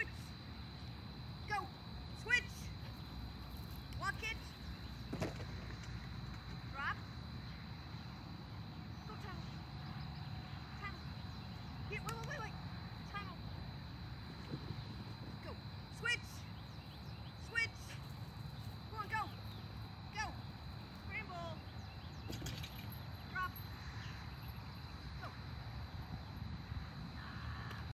Switch. Go. Switch. Walk it. Drop. Go, Tyler. Tyler. Get, whoa, whoa, whoa.